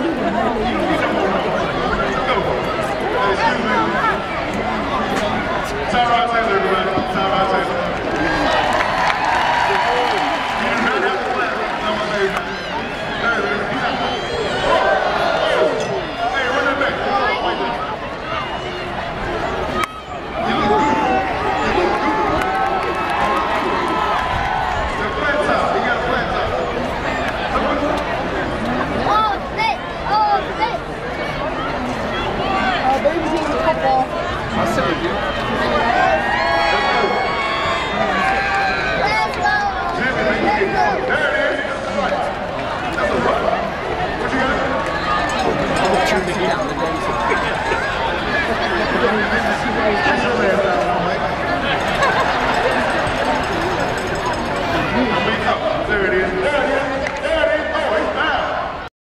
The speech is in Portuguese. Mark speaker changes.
Speaker 1: melhorar. Né?
Speaker 2: 你两个在一